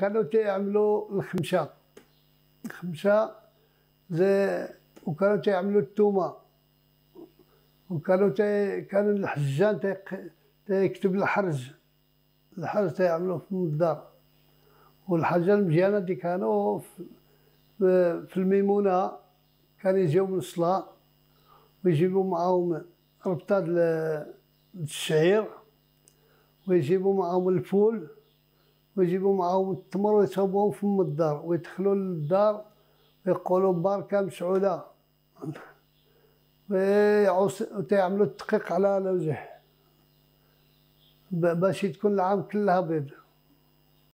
كانوا تيعملوا الخمشة الخمشة زي وكانوا تيعملوا التومة. وكانوا تي كان الحجان تي تيكتب الحرج الحرج تيعملوه في الدار والحاجة المزيانة اللي كانوا في الميمونة كانوا يجيو من الصلاة ويجيبوا معاهم ربطة الشعير ويجيبوا معاهم الفول. ويجيبوا معاهم التمر ويصوبوهم في الدار ويدخلوا للدار ويقولوا بركة مسعودة وتيعملوا الدقيق على الوجه باش تكون العام كلها بيض